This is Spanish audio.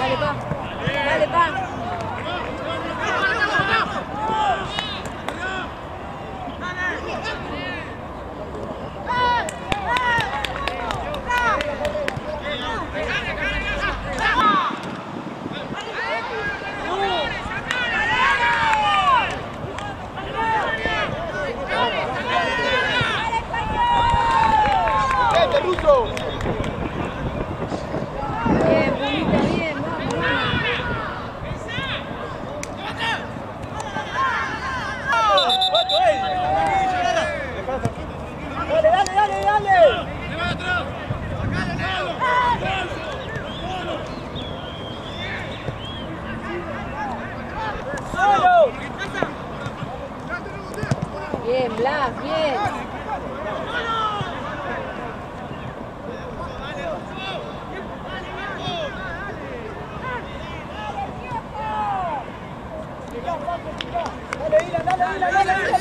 来吧。Dale, pa. ¡Vete, Ruso! Bien, Pulita, bien, vamos. ¡Dale, dale, dale, dale! ¡Solo! Bien, Blas, bien. Dale, dale, dale, dale, dale,